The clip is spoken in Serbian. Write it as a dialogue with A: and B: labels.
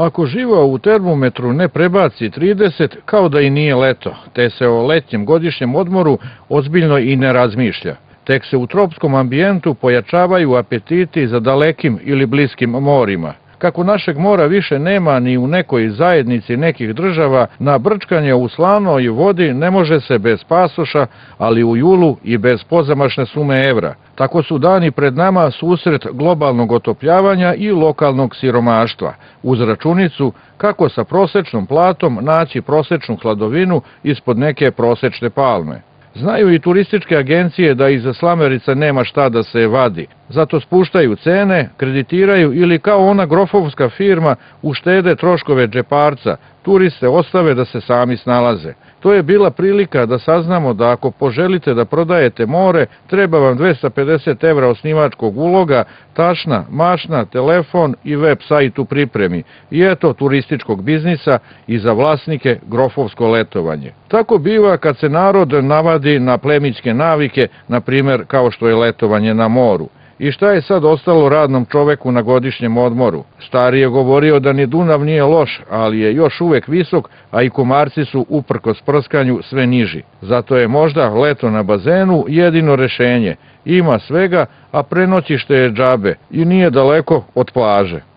A: Ako živa u termometru ne prebaci 30, kao da i nije leto, te se o letnjem godišnjem odmoru ozbiljno i ne razmišlja. Tek se u tropskom ambijentu pojačavaju apetiti za dalekim ili bliskim morima. Kako našeg mora više nema ni u nekoj zajednici nekih država, na brčkanje u slanoj vodi ne može se bez pasoša, ali u julu i bez pozamašne sume evra. Tako su dani pred nama susret globalnog otopljavanja i lokalnog siromaštva, uz računicu kako sa prosečnom platom naći prosečnu hladovinu ispod neke prosečne palme. Znaju i turističke agencije da iza slamerica nema šta da se vadi, zato spuštaju cene, kreditiraju ili kao ona grofovska firma uštede troškove džeparca, turiste ostave da se sami snalaze. To je bila prilika da saznamo da ako poželite da prodajete more, treba vam 250 evra osnivačkog uloga, tašna, mašna, telefon i web sajt u pripremi. I eto turističkog biznisa i za vlasnike grofovsko letovanje. Tako biva kad se narod navadi na plemićke navike, na primer kao što je letovanje na moru. I šta je sad ostalo radnom čoveku na godišnjem odmoru? Stari je govorio da ni Dunav nije loš, ali je još uvek visok, a i komarci su uprko sprskanju sve niži. Zato je možda leto na bazenu jedino rešenje. Ima svega, a prenoćište je džabe i nije daleko od plaže.